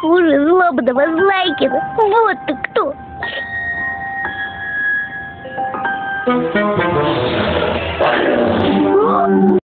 хуже злобного Злайкина. Вот ты кто.